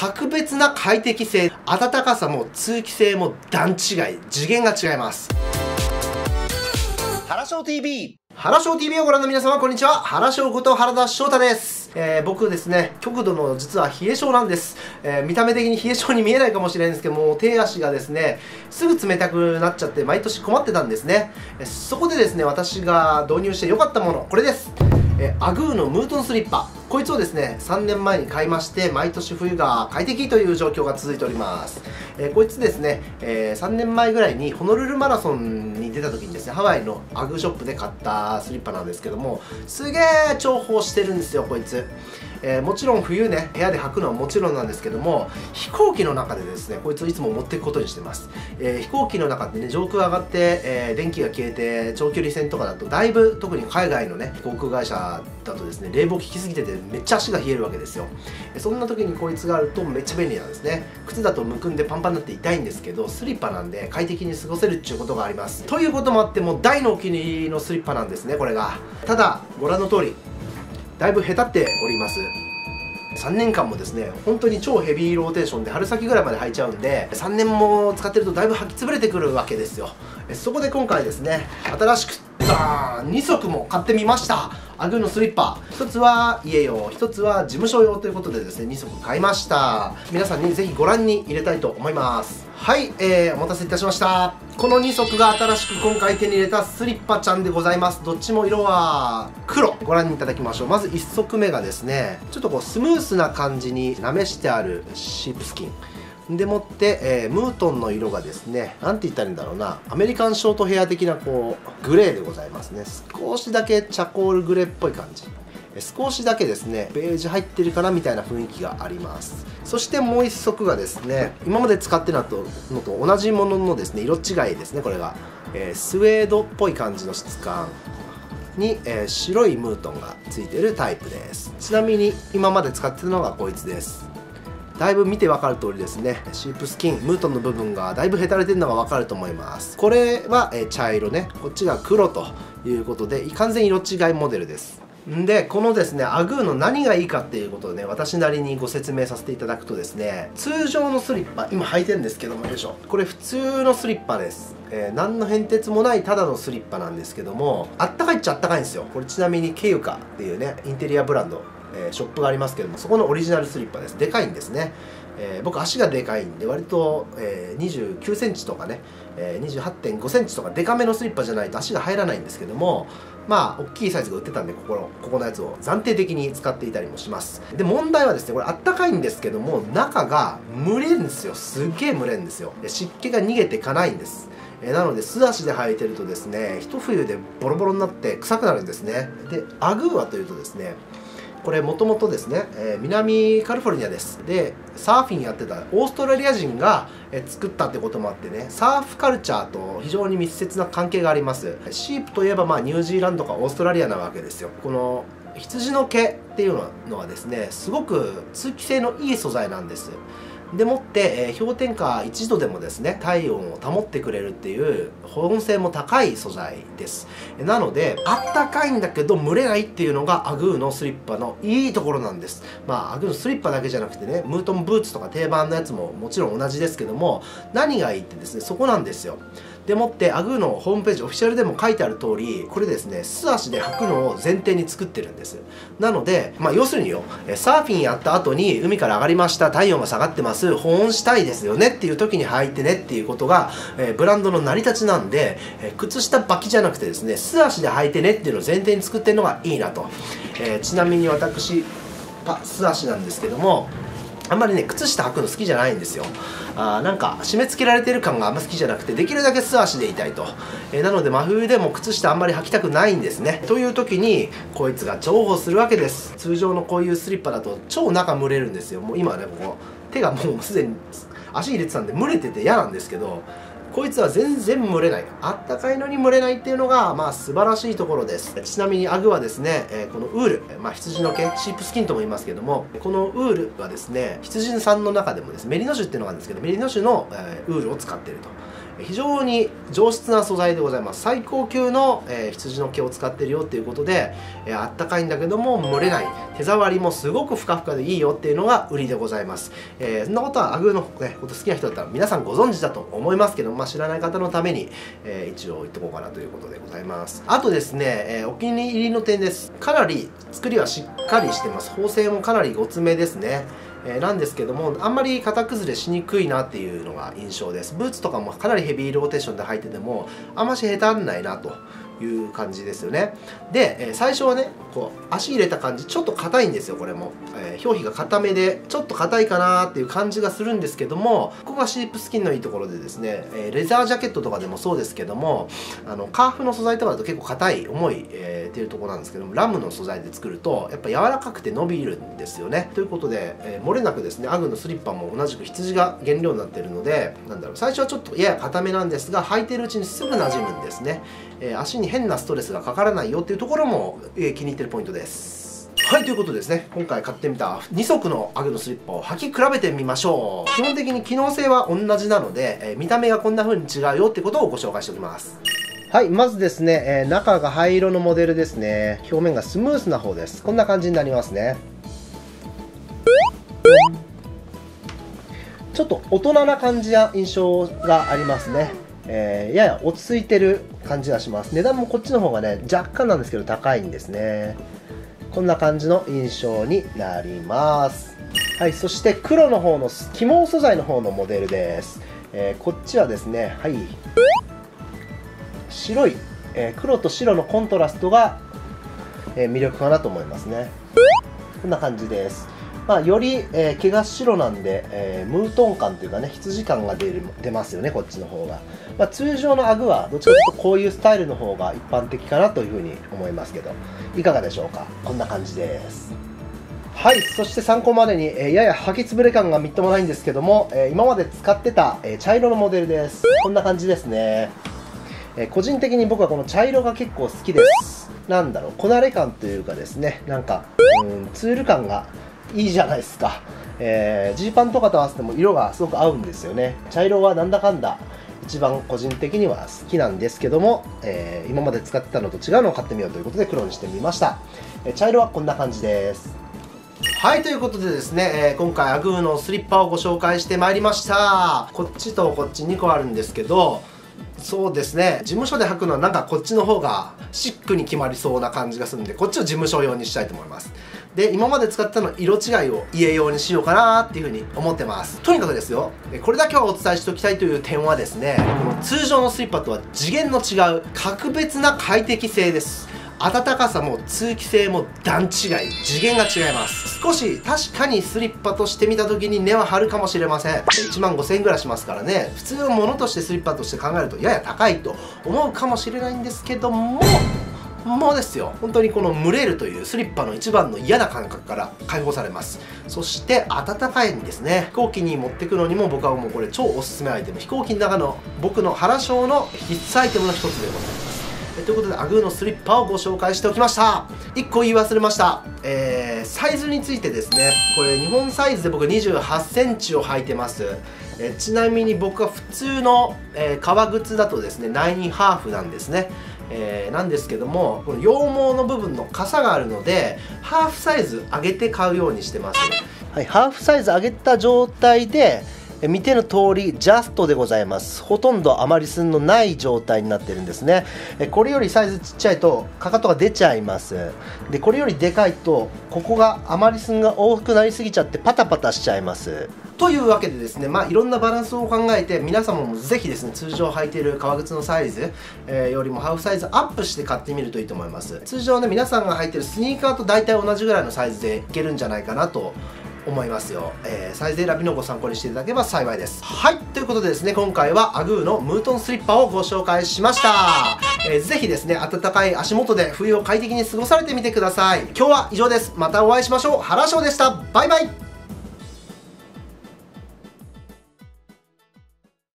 格別な快適性暖かさも通気性も段違い次元が違います。原翔 TV 原翔 TV をご覧の皆様こんにちは。原翔こと原田翔太です、えー、僕ですね極度の実は冷え性なんです、えー、見た目的に冷え性に見えないかもしれないんですけども手足がですねすぐ冷たくなっちゃって毎年困ってたんですね、えー、そこでですね私が導入して良かったものこれですえ、アグーのムートンスリッパ。こいつをですね3年前に買いまして毎年冬が快適という状況が続いております、えー、こいつですね、えー、3年前ぐらいにホノルルマラソンに出た時にですねハワイのアグーショップで買ったスリッパなんですけどもすげえ重宝してるんですよこいつ。えー、もちろん冬ね部屋で履くのはもちろんなんですけども飛行機の中でですねこいつをいつも持っていくことにしてます、えー、飛行機の中でね上空上がって、えー、電気が消えて長距離線とかだとだいぶ特に海外のね航空会社だとですね冷房効きすぎててめっちゃ足が冷えるわけですよ。そんな時にこいつがあるとめっちゃ便利なんですね。靴だとむくんでパンパンになって痛いんですけどスリッパなんで快適に過ごせるっていうことがあります。ということもあってもう大のお気に入りのスリッパなんですねこれが。ただご覧の通りだいぶへたっております。3年間もですね本当に超ヘビーローテーションで春先ぐらいまで履いちゃうんで3年も使ってるとだいぶ履き潰れてくるわけですよ。そこで今回ですね新しくダー2足も買ってみました。アグーのスリッパ。1つは家用1つは事務所用ということでですね2足買いました。皆さんにぜひご覧に入れたいと思います。はい、えー、お待たせいたしました。この2足が新しく今回手に入れたスリッパちゃんでございます。どっちも色は黒。ご覧いただきましょう。まず1足目がですねちょっとこうスムースな感じになめしてあるシープスキン。でもって、えー、ムートンの色がですね何て言ったらいいんだろうなアメリカンショートヘア的なこうグレーでございますね。少しだけチャコールグレーっぽい感じ。少しだけですねベージュ入ってるかなみたいな雰囲気があります。そしてもう一足がですね今まで使ってるのと同じもののですね色違いですねこれが、えー、スウェードっぽい感じの質感。に、えー、白いムートンがついてるタイプです。ちなみに今まで使ってるのがこいつです。だいぶ見て分かる通りですね。シープスキンムートンの部分がだいぶへたれてるのが分かると思います。これは、え、茶色ね。こっちが黒ということで完全色違いモデルです。でこのですねアグーの何がいいかっていうことをね私なりにご説明させていただくとですね通常のスリッパ今履いてるんですけどもよいしょ。これ普通のスリッパです、えー、何の変哲もないただのスリッパなんですけどもあったかいっちゃあったかいんですよ。これちなみにケユカっていうねインテリアブランド、え、ショップがありますけどもそこのオリジナルスリッパです。でかいんですね。え、僕足がでかいんで割と、え、29センチとかね、え、28.5センチとかデカめのスリッパじゃないと足が入らないんですけどもまあ大きいサイズが売ってたんでここのここのやつを暫定的に使っていたりもします。で問題はですねこれあったかいんですけども中が蒸れんですよ。すっげえ蒸れんですよ。湿気が逃げてかないんです。えなので素足で履いてるとですね一冬でボロボロになって臭くなるんですね。でアグーはというとですねこれもともとですね、え、南カリフォルニアです。でサーフィンやってたオーストラリア人が、作ったってこともあってねサーフカルチャーと非常に密接な関係があります。シープといえばまあニュージーランドかオーストラリアなわけですよ。この羊の毛っていうのはですねすごく通気性のいい素材なんです。でもって、えー、氷点下1度でもですね体温を保ってくれるっていう保温性も高い素材です。なのであったかいんだけど蒸れないっていうのがアグーのスリッパのいいところなんです。まあアグーのスリッパだけじゃなくてねムートンブーツとか定番のやつももちろん同じですけども何がいいってですねそこなんですよ。でもってアグーのホームページオフィシャルでも書いてある通りこれですね素足で履くのを前提に作ってるんです。なのでまあ要するによサーフィンやった後に海から上がりました体温が下がってます保温したいですよねっていう時に履いてねっていうことが、えー、ブランドの成り立ちなんで、えー、靴下履きじゃなくてですね素足で履いてねっていうのを前提に作ってるのがいいなと、えー、ちなみに私素足なんですけどもあんまりね靴下履くの好きじゃないんですよ。あなんか締め付けられてる感があんま好きじゃなくてできるだけ素足でいたいと、えー、なので真冬でも靴下あんまり履きたくないんですね。という時にこいつが重宝するわけです。通常のこういうスリッパだと超中蒸れるんですよ。もう今ねここ手がもうすでに足入れてたんで蒸れてて嫌なんですけどこいつは全然蒸れない。あったかいのに蒸れないっていうのがまあ素晴らしいところです。ちなみにアグはですね、え、このウール、まあ、羊の毛シープスキンとも言いますけどもこのウールはですね羊さんの中でもです。ねメリノ種っていうのがあるんですけどメリノ種の、え、ウールを使ってると。非常に上質な素材でございます。最高級の、え、羊の毛を使ってるよっていうことで、え、あったかいんだけども蒸れない。手触りもすごくふかふかでいいよっていうのが売りでございます、えー、そんなことはアグーの、ね、こと好きな人だったら皆さんご存知だと思いますけど、まあ、知らない方のために、えー、一応言っとこうかなということでございます。あとですね、え、お気に入りの点です。かなり作りはしっかりしてます。縫製もかなりごつめですね。えー、なんですけどもあんまり型崩れしにくいなっていうのが印象です。ブーツとかもかなりヘビーローテーションで履いててもあんまし下手んないなという感じですよね。で、え、最初はねこう足入れた感じちょっと硬いんですよこれも、えー、表皮が硬めでちょっと硬いかなっていう感じがするんですけどもここがシープスキンのいいところでですね、え、レザージャケットとかでもそうですけどもあのカーフの素材とかだと結構硬い重い、えー、っていうところなんですけどもラムの素材で作るとやっぱ柔らかくて伸びるんですよね。ということで、えー、漏れなくですねアグのスリッパも同じく羊が原料になってるのでなんだろう最初はちょっとやや硬めなんですが履いてるうちにすぐ馴染むんですね、えー、足に変なストレスがかからないよっていうところも、えー、気に入ってるポイントですはいということですね今回買ってみた2足のアグのスリッパを履き比べてみましょう基本的に機能性は同じなので、えー、見た目がこんな風に違うよってことをご紹介しておきますはい、まずですね、えー、中が灰色のモデルですね。表面がスムースな方です。こんな感じになりますね。ちょっと大人な感じや印象がありますね。えー、やや落ち着いてる感じがします。値段もこっちの方がね若干なんですけど高いんですね。こんな感じの印象になります。はいそして黒の方の起毛素材の方のモデルです、えー、こっちはですねはい。白い、えー、黒と白のコントラストが、え魅力かなと思いますね。こんな感じです。まあ、より、えー、毛が白なんで、えー、ムートン感というかね羊感が出る出ますよねこっちの方が、まあ、通常のアグはどちらかというとこういうスタイルの方が一般的かなというふうに思いますけど。いかがでしょうか？こんな感じです。はいそして参考までに、えー、やや履きつぶれ感がみっともないんですけども、えー、今まで使ってた、えー、茶色のモデルです。こんな感じですね、え個人的に僕はこの茶色が結構好きです。なんだろうこなれ感というかですね。なんかうんツール感がいいじゃないですか。えー、ジーパンとかと合わせても色がすごく合うんですよね。茶色はなんだかんだ一番個人的には好きなんですけども、えー、今まで使ってたのと違うのを買ってみようということで黒にしてみました。えー、茶色はこんな感じです。はい、ということでですね、えー、今回アグーのスリッパをご紹介してまいりました。こっちとこっち2個あるんですけど、そうですね。事務所で履くのはなんかこっちの方がシックに決まりそうな感じがするんでこっちを事務所用にしたいと思います。で今まで使ったの色違いを家用にしようかなっていうふうに思ってます。とにかくですよこれだけはお伝えしておきたいという点はですねこの通常のスリッパとは次元の違う格別な快適性です。暖かさも通気性も段違い次元が違います。少し確かにスリッパとして見た時に根は張るかもしれません。1万5000円ぐらいしますからね。普通のものとしてスリッパとして考えるとやや高いと思うかもしれないんですけどももうですよ。本当にこの蒸れるというスリッパの一番の嫌な感覚から解放されます。そして暖かいんですね。飛行機に持ってくのにも僕はもうこれ超おすすめアイテム。飛行機の中の僕の原章の必須アイテムの一つでございます。ということでアグーのスリッパをご紹介しておきました。1個言い忘れました、えー、サイズについてですね。これ日本サイズで僕2 8センチを履いてます。えちなみに僕は普通の、えー、革靴だとですね9ハーフなんですね。えー、なんですけどもこの羊毛の部分の傘があるのでハーフサイズ上げて買うようにしてます、はい、ハーフサイズ上げた状態で見ての通りジャストでございます。ほとんどあまり寸のない状態になってるんですね。これよりサイズちっちゃいとかかとが出ちゃいます。でこれよりでかいとここがあまり寸が大きくなりすぎちゃってパタパタしちゃいます。というわけでですね、まあ、いろんなバランスを考えて皆様もぜひですね通常履いている革靴のサイズ、えー、よりもハーフサイズアップして買ってみるといいと思います。通常ね皆さんが履いてるスニーカーと大体同じぐらいのサイズでいけるんじゃないかなと思いますよ、えー、サイズ選びのご参考にしていただければ幸いです。はい。ということでですね今回はアグーのムートンスリッパをご紹介しました、えー、ぜひですね暖かい足元で冬を快適に過ごされてみてください。今日は以上です。またお会いしましょう。原翔でした。バイバイ。